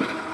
you